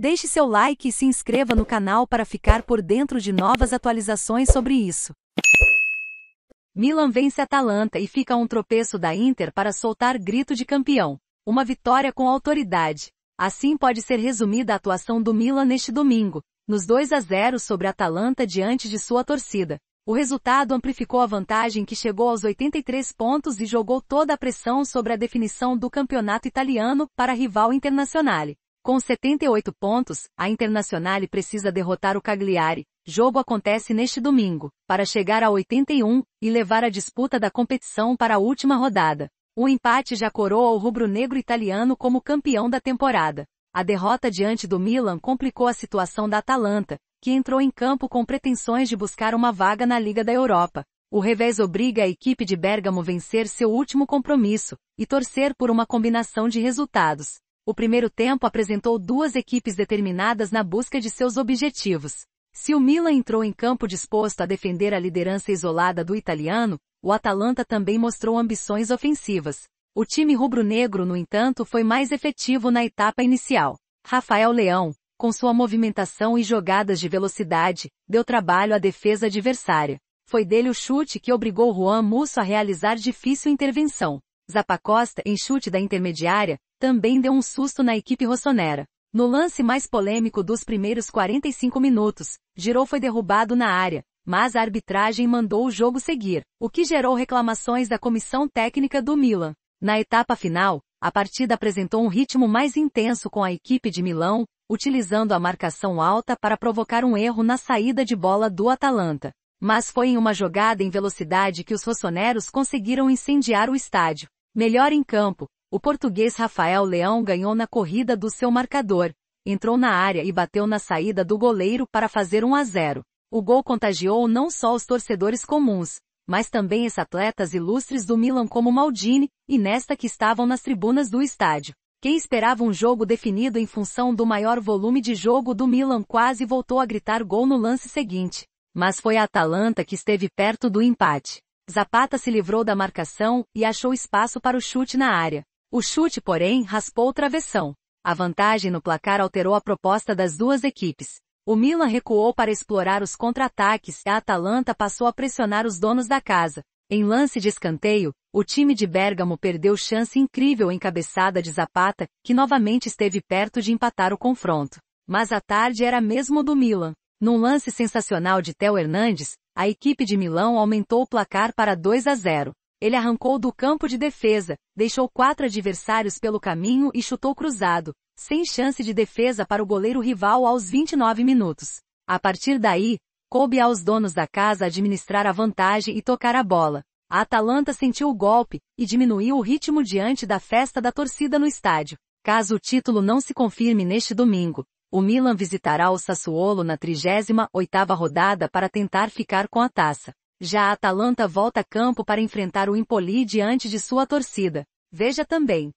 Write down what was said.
Deixe seu like e se inscreva no canal para ficar por dentro de novas atualizações sobre isso. Milan vence Atalanta e fica um tropeço da Inter para soltar grito de campeão. Uma vitória com autoridade. Assim pode ser resumida a atuação do Milan neste domingo, nos 2 a 0 sobre a Atalanta diante de sua torcida. O resultado amplificou a vantagem que chegou aos 83 pontos e jogou toda a pressão sobre a definição do campeonato italiano para rival Internazionale. Com 78 pontos, a Internazionale precisa derrotar o Cagliari. Jogo acontece neste domingo, para chegar a 81 e levar a disputa da competição para a última rodada. O empate já coroa o rubro-negro italiano como campeão da temporada. A derrota diante do Milan complicou a situação da Atalanta, que entrou em campo com pretensões de buscar uma vaga na Liga da Europa. O revés obriga a equipe de Bergamo vencer seu último compromisso e torcer por uma combinação de resultados. O primeiro tempo apresentou duas equipes determinadas na busca de seus objetivos. Se o Milan entrou em campo disposto a defender a liderança isolada do italiano, o Atalanta também mostrou ambições ofensivas. O time rubro-negro, no entanto, foi mais efetivo na etapa inicial. Rafael Leão, com sua movimentação e jogadas de velocidade, deu trabalho à defesa adversária. Foi dele o chute que obrigou Juan Musso a realizar difícil intervenção. Zapacosta, em chute da intermediária, também deu um susto na equipe rossonera. No lance mais polêmico dos primeiros 45 minutos, Girou foi derrubado na área, mas a arbitragem mandou o jogo seguir, o que gerou reclamações da comissão técnica do Milan. Na etapa final, a partida apresentou um ritmo mais intenso com a equipe de Milão, utilizando a marcação alta para provocar um erro na saída de bola do Atalanta. Mas foi em uma jogada em velocidade que os rossoneros conseguiram incendiar o estádio. Melhor em campo, o português Rafael Leão ganhou na corrida do seu marcador, entrou na área e bateu na saída do goleiro para fazer 1 a 0. O gol contagiou não só os torcedores comuns, mas também ex-atletas ilustres do Milan como Maldini e Nesta que estavam nas tribunas do estádio. Quem esperava um jogo definido em função do maior volume de jogo do Milan quase voltou a gritar gol no lance seguinte. Mas foi a Atalanta que esteve perto do empate. Zapata se livrou da marcação e achou espaço para o chute na área. O chute, porém, raspou o travessão. A vantagem no placar alterou a proposta das duas equipes. O Milan recuou para explorar os contra-ataques e a Atalanta passou a pressionar os donos da casa. Em lance de escanteio, o time de Bergamo perdeu chance incrível em cabeçada de Zapata, que novamente esteve perto de empatar o confronto. Mas a tarde era mesmo do Milan. Num lance sensacional de Theo Hernandes, a equipe de Milão aumentou o placar para 2 a 0. Ele arrancou do campo de defesa, deixou quatro adversários pelo caminho e chutou cruzado, sem chance de defesa para o goleiro rival aos 29 minutos. A partir daí, coube aos donos da casa administrar a vantagem e tocar a bola. A Atalanta sentiu o golpe e diminuiu o ritmo diante da festa da torcida no estádio. Caso o título não se confirme neste domingo, o Milan visitará o Sassuolo na 38ª rodada para tentar ficar com a taça. Já a Atalanta volta a campo para enfrentar o Empoli diante de sua torcida. Veja também.